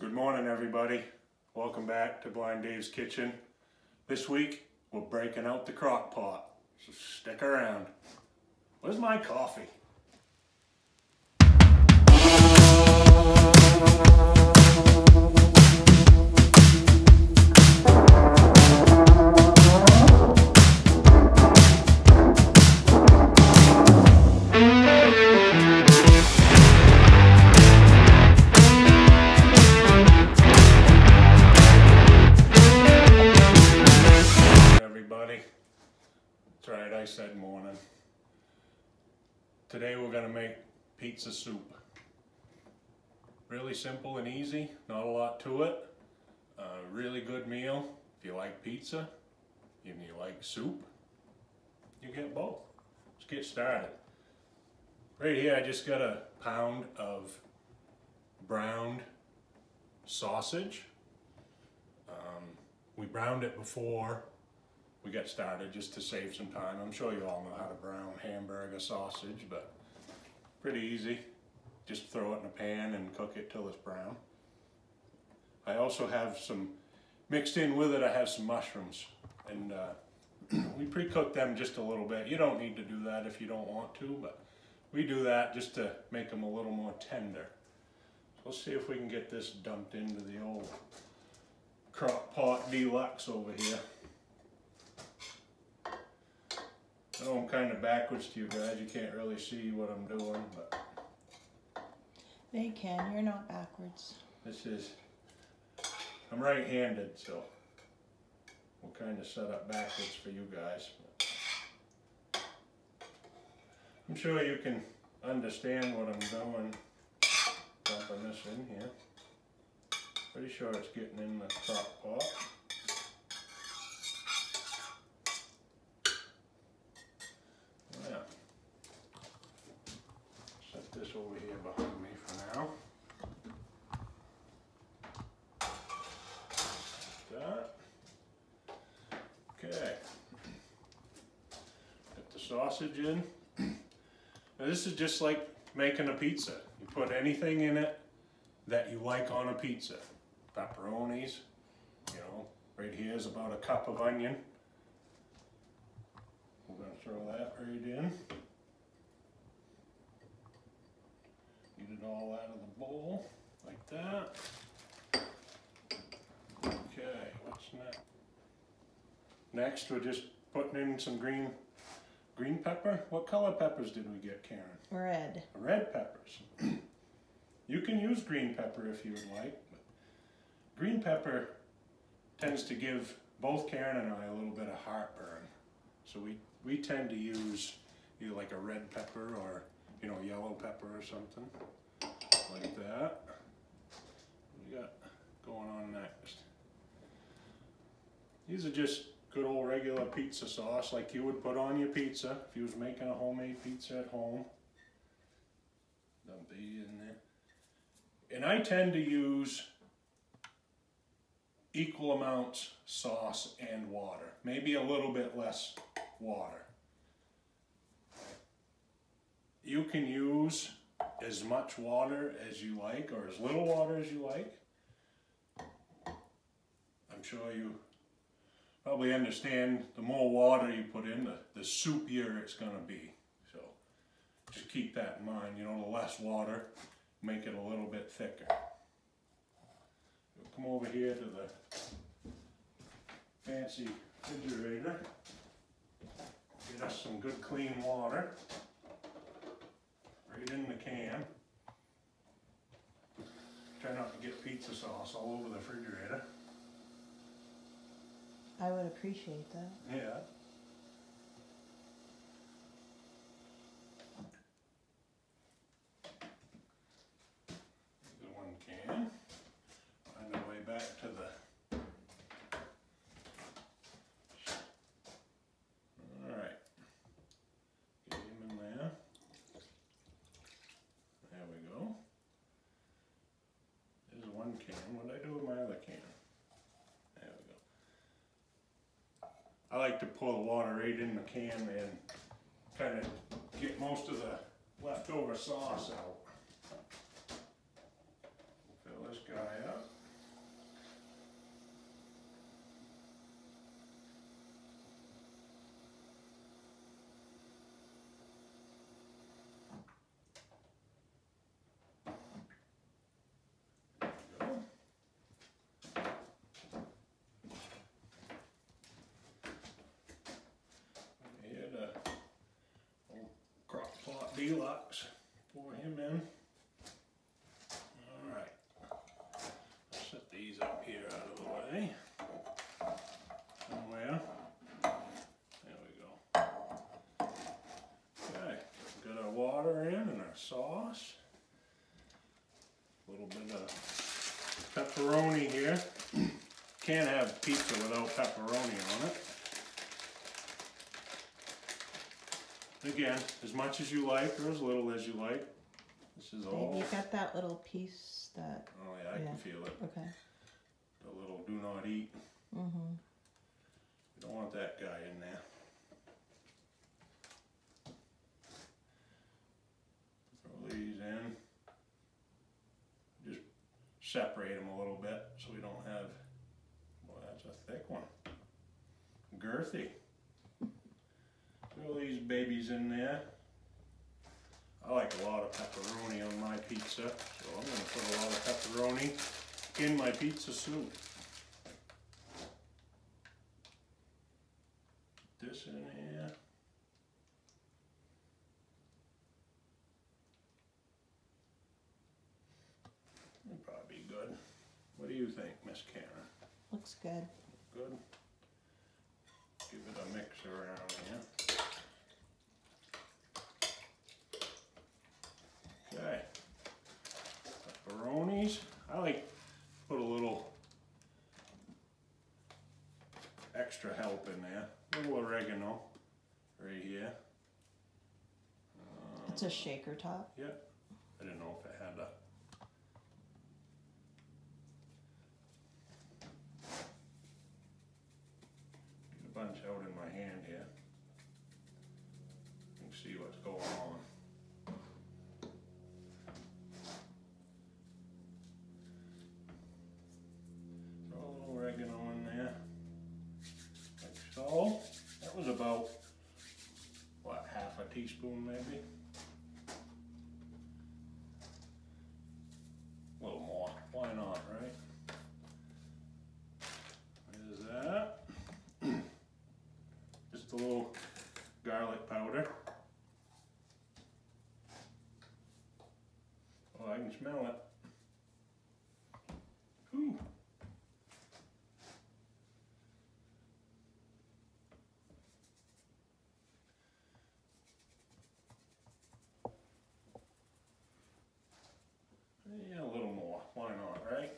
Good morning, everybody. Welcome back to Blind Dave's Kitchen. This week, we're breaking out the crock pot, so stick around. Where's my coffee? Today we're gonna make pizza soup. Really simple and easy, not a lot to it. Really good meal. If you like pizza and you like soup, you get both. Let's get started. Right here I just got a pound of browned sausage. Um, we browned it before we got started just to save some time. I'm sure you all know how to brown hamburger sausage, but pretty easy. Just throw it in a pan and cook it till it's brown. I also have some, mixed in with it, I have some mushrooms. And uh, we pre-cook them just a little bit. You don't need to do that if you don't want to, but we do that just to make them a little more tender. So let's see if we can get this dumped into the old crock pot deluxe over here. I know I'm kind of backwards to you guys. You can't really see what I'm doing, but They can, you're not backwards. this is, I'm right-handed, so we'll kind of set up backwards for you guys. I'm sure you can understand what I'm doing, dumping this in here. Pretty sure it's getting in the crock pot. Yeah. Set this over here behind me for now. That. Okay. Put the sausage in. Now this is just like making a pizza. You put anything in it that you like on a pizza. Pepperonis, you know, right here is about a cup of onion. We're gonna throw that right in. Get it all out of the bowl, like that. Okay, what's next? Next, we're just putting in some green, green pepper. What color peppers did we get, Karen? Red. Red peppers. you can use green pepper if you would like. But green pepper tends to give both Karen and I a little bit of heartburn. So we, we tend to use either like a red pepper or, you know, yellow pepper or something like that. What we got going on next? These are just good old regular pizza sauce like you would put on your pizza if you was making a homemade pizza at home. Dump these in there. And I tend to use equal amounts sauce and water. Maybe a little bit less water. You can use as much water as you like or as little water as you like. I'm sure you probably understand the more water you put in, the, the soupier it's going to be. So just keep that in mind. You know, the less water, make it a little bit thicker. We'll come over here to the fancy refrigerator. Get us some good clean water. Right in the can. Try not to get pizza sauce all over the refrigerator. I would appreciate that. Yeah. The one can. Find our way back to the. Alright. Get him in there. There we go. There's one can. What did I do with my other can? There we go. I like to pour the water right in the can and kind of get most of the leftover sauce out. Fill this guy up. Top Deluxe. Pour him in. Alright. Set these up here out of the way. Somewhere. There we go. Okay, got our water in and our sauce. A little bit of pepperoni here. Can't have pizza without pepperoni on it. Again, as much as you like or as little as you like. This is all. you got that little piece that, Oh yeah, I can feel it. okay. The little do not eat. Mm-hmm. You don't want that guy in there. Throw these in. Just separate them a little bit so we don't have, well, that's a thick one. Girthy. Throw these babies in there. I like a lot of pepperoni on my pizza, so I'm gonna put a lot of pepperoni in my pizza soup. This in here. That'd probably be good. What do you think, Miss Karen? Looks good. Good? Give it a mix around here. Okay. Pepperonis. I like put a little extra help in there. A little oregano right here. Uh, It's a shaker top. Yep. I didn't know if it had a. teaspoon maybe? A little more, why not, right? There's that. Just a little garlic powder. Oh, I can smell it. Whew. Yeah, a little more, why not, right?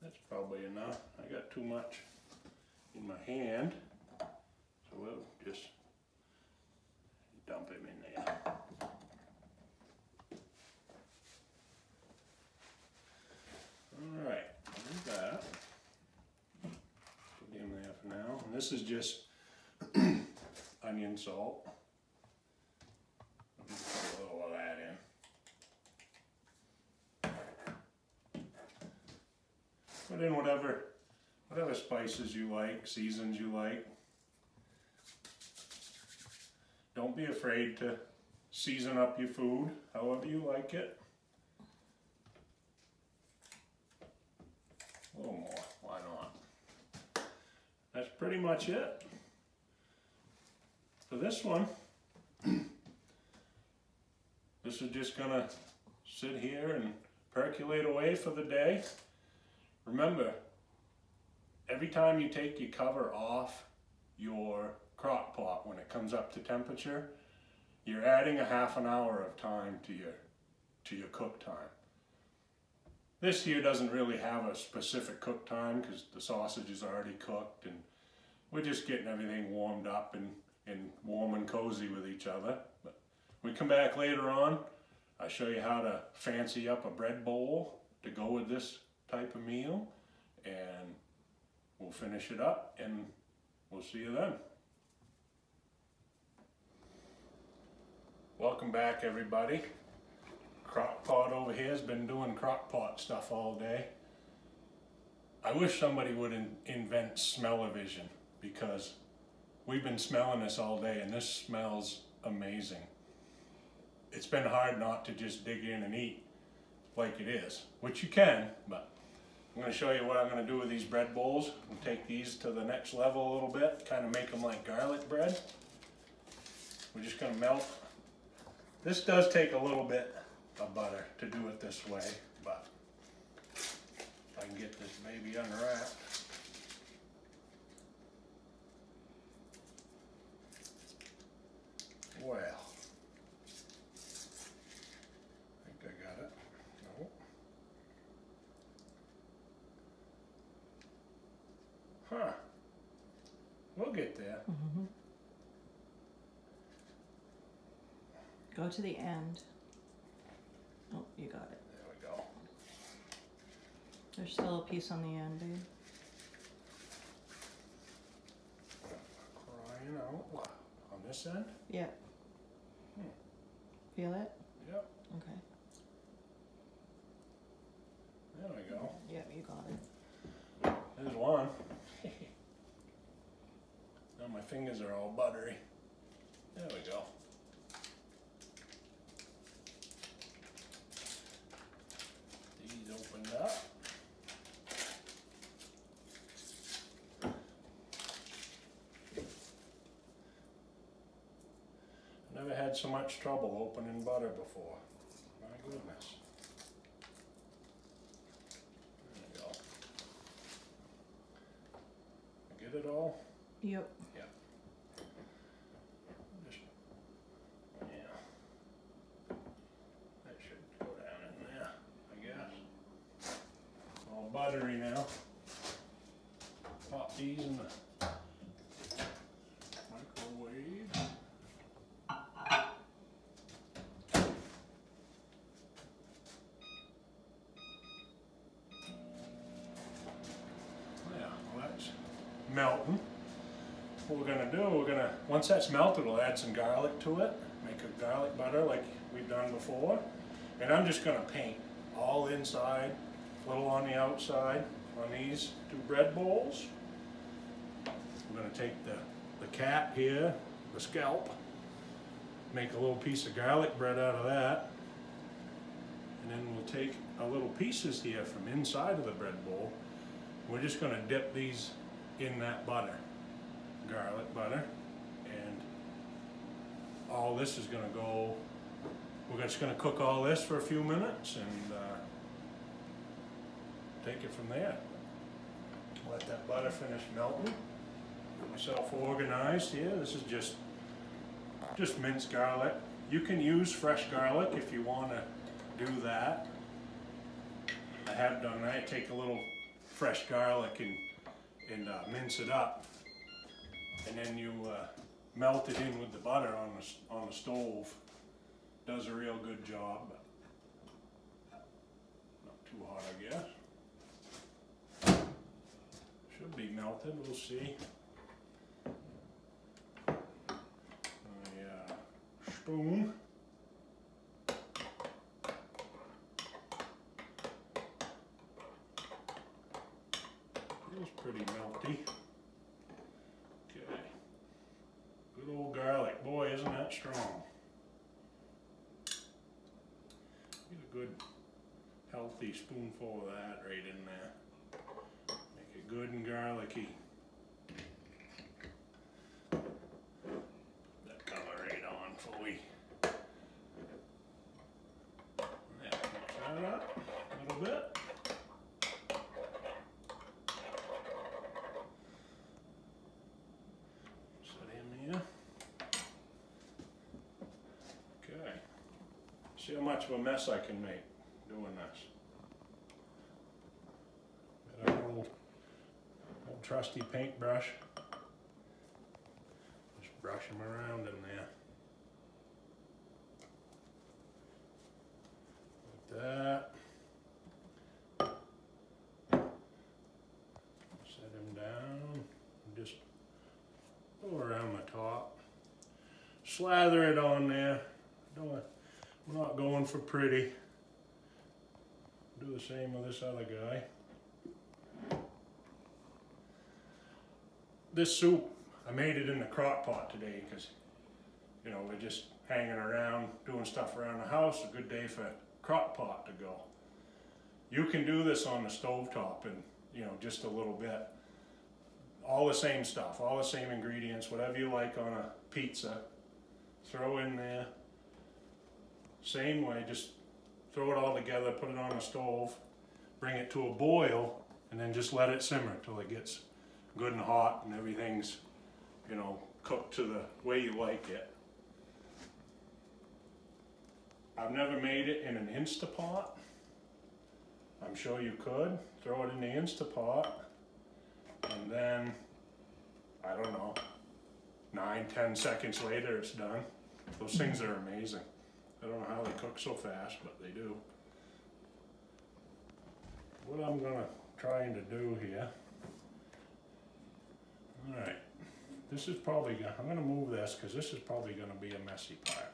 That's probably enough, I got too much in my hand, so we'll just dump him in there. Alright, do that. Put him there for now, and this is just onion salt. Let me Put a little of that in. Put in whatever, whatever spices you like, seasons you like. Don't be afraid to season up your food however you like it. A little more, why not? That's pretty much it. For this one, this is just gonna sit here and percolate away for the day. Remember, every time you take your cover off your crock pot when it comes up to temperature, you're adding a half an hour of time to your to your cook time. This here doesn't really have a specific cook time because the sausage is already cooked and we're just getting everything warmed up and, and warm and cozy with each other. But we come back later on, I show you how to fancy up a bread bowl to go with this type of meal and we'll finish it up and we'll see you then. Welcome back everybody. Crockpot over here has been doing crockpot stuff all day. I wish somebody would in- invent smell-o-vision because we've been smelling this all day and this smells amazing. It's been hard not to just dig in and eat like it is, which you can, but I'm going to show you what I'm going to do with these bread bowls and take these to the next level a little bit, kind of make them like garlic bread. we're just gonna melt. This does take a little bit of butter to do it this way, but if I can get this baby unwrapped. Well. I think I got it. No. Huh. We'll get there. Mm-hmm. Go to the end. Oh, you got it. There we go. There's still a piece on the end, babe. Crying out. On this end? Yeah. Hmm. Feel it? Yep. Okay. There we go. Yep, you got it. There's one. now my fingers are all buttery. There we go. These opened up. I never had so much trouble opening butter before. My goodness. There we go. Get it all? Yep. Just, yeah. That should go down in there, I guess. All buttery now. Pop these in the microwave. Yeah, well that's melting. What we're gonna do, we're gonna, once that's melted, we'll add some garlic to it, make a garlic butter like we've done before. And I'm just gonna paint all inside, a little on the outside, on these two bread bowls. We're gonna take the, the cap here, the scalp, make a little piece of garlic bread out of that. And then we'll take a little pieces here from inside of the bread bowl. We're just gonna dip these in that butter garlic butter and all this is gonna go we're just gonna cook all this for a few minutes and uh, take it from there. Let that butter finish melting. Get myself organized here. This is just just minced garlic. You can use fresh garlic if you want to do that. I have done that. Take a little fresh garlic and and uh, mince it up and then you uh, melt it in with the butter on the, on the stove. Does a real good job. Not too hot, I guess. Should be melted, we'll see. My uh, spoon. Pretty Okay. Good old garlic. Boy, isn't that strong. Get a good, healthy spoonful of that right in there. Make it good and garlicky. Put that color right on before we. Yeah, mix that up a little bit. Set him here. Okay. See how much of a mess I can make doing this. Got an old, old trusty paintbrush. Just brush them around in there. Like that. Set him down. Just go around the top. Slather it on there. Don't, not going for pretty. Do the same with this other guy. This soup, I made it in the crock pot today because, you know, we're just hanging around, doing stuff around the house. A good day for crock pot to go. You can do this on the stove top in, you know, just a little bit all the same stuff, all the same ingredients, whatever you like on a pizza. throw in there. Same way, just throw it all together, put it on the stove, bring it to a boil, and then just let it simmer till it gets good and hot and everything's, you know, cooked to the way you like it. I've never made it in an Instapot. I'm sure you could. Throw it in the Instapot. And then, I don't know, nine, ten seconds later it's done. Those things are amazing. I don't know how they cook so fast, but they do. What I'm gonna trying to do here. Alright, this is probably, I'm gonna move this, cause this is probably gonna be a messy part.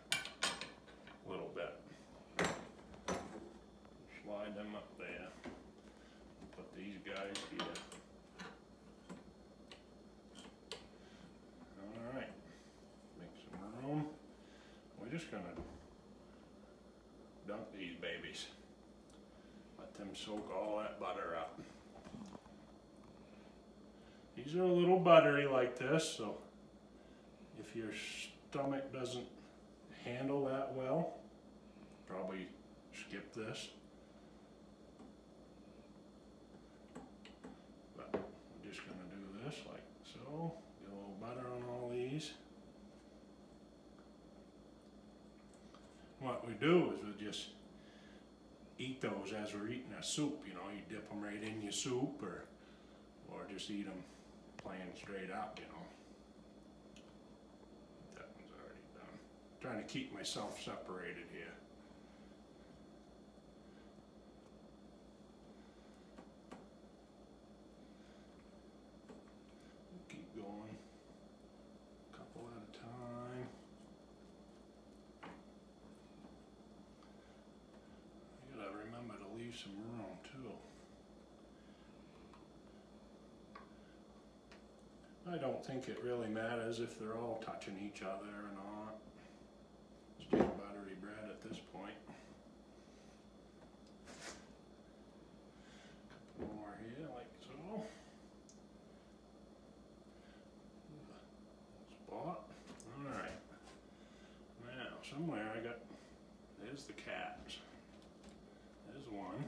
A little bit. Slide them up there. Put these guys here. Alright, make some room. We're just gonna dump these babies. Let them soak all that butter up. These are a little buttery like this, so if your stomach doesn't handle that well, probably skip this. But I'm just gonna do this like so. Get a little butter on all these. What we do is we just those as we're eating a soup, you know, you dip them right in your soup or, or just eat them plain straight up, you know. That one's already done. Trying to keep myself separated here. Keep going, couple at a time. I gotta remember to leave some room too. I don't think it really matters if they're all touching each other and not. It's just buttery bread at this point. Couple more here, like so. Spot, alright. Now, somewhere I got, there's the cats. There's one.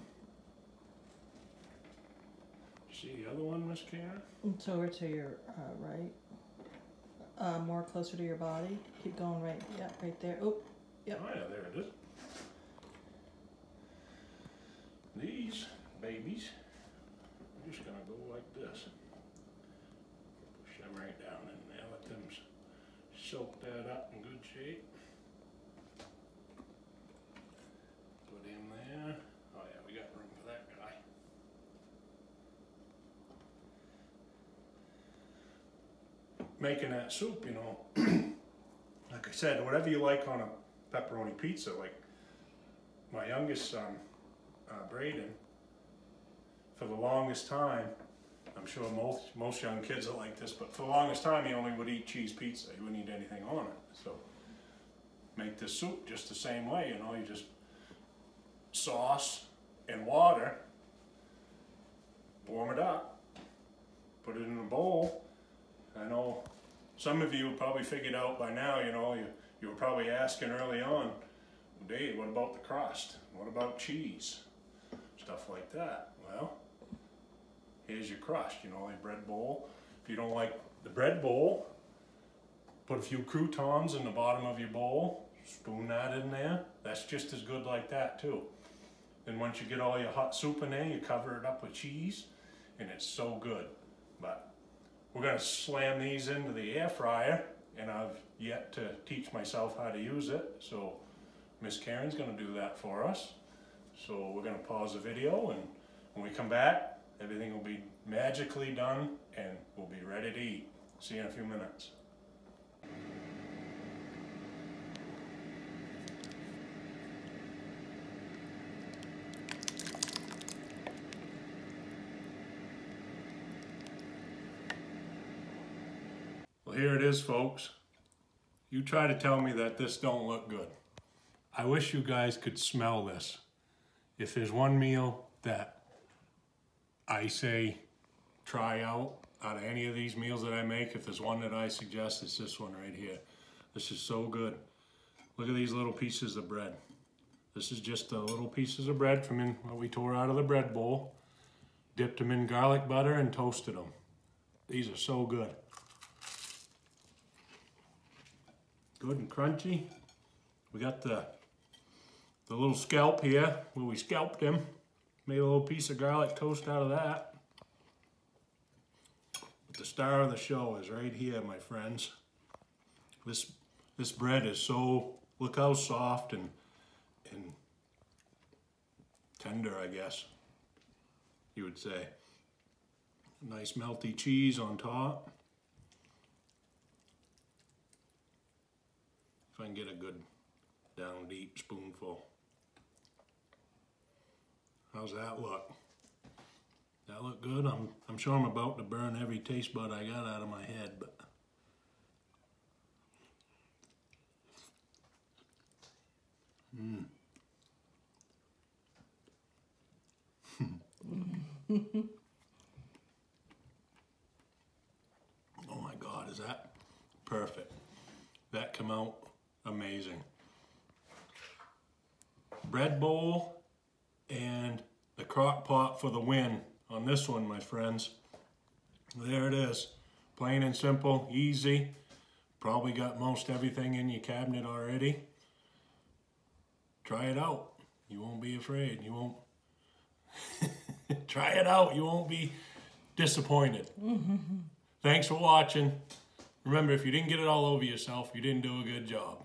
See the other one, Miss Karen? It's over to your uh, right. Uh, more closer to your body. Keep going right. Yeah, right there. Oh, Yep. Oh yeah, there it is. These babies, I'm just gonna go like this. Push them right down in there, let them soak that up in good shape. Put him there. Oh yeah, we got room for that guy. Making that soup, you know, like I said, whatever you like on a pepperoni pizza, like my youngest son, uh, Braden, for the longest time, I'm sure most most young kids are like this, but for the longest time he only would eat cheese pizza. He wouldn't eat anything on it. So make this soup just the same way, you know, you just sauce and water, warm it up, put it in a bowl. I know some of you probably figured out by now, you know, you, you were probably asking early on, Dave, what about the crust? What about cheese? Stuff like that. Well, here's your crust, you know, a bread bowl. If you don't like the bread bowl, put a few croutons in the bottom of your bowl, spoon that in there. That's just as good like that too. Then once you get all your hot soup in there, you cover it up with cheese, and it's so good. But we're gonna slam these into the air fryer, and I've yet to teach myself how to use it, so Miss Karen's gonna do that for us. So we're gonna pause the video, and when we come back, everything will be magically done, and we'll be ready to eat. See you in a few minutes. Here it is, folks. You try to tell me that this don't look good. I wish you guys could smell this. If there's one meal that I say try out out of any of these meals that I make, if there's one that I suggest, it's this one right here. This is so good. Look at these little pieces of bread. This is just the little pieces of bread from in what we tore out of the bread bowl. Dipped them in garlic butter and toasted them. These are so good. Good and crunchy. We got the the little scalp here where we scalped him. Made a little piece of garlic toast out of that. But the star of the show is right here, my friends. This this bread is so look how soft and and tender, I guess you would say. Nice melty cheese on top. I can get a good down deep spoonful. How's that look? That look good? I'm I'm sure I'm about to burn every taste bud I got out of my head, but Mmm. oh my God, is that perfect? That come out amazing. Bread bowl and the crock pot for the win on this one, my friends. There it is. Plain and simple, easy. Probably got most everything in your cabinet already. Try it out. You won't be afraid. You won't. Try it out. You won't be disappointed. Mm-hmm. Thanks for watching. Remember, if you didn't get it all over yourself, you didn't do a good job.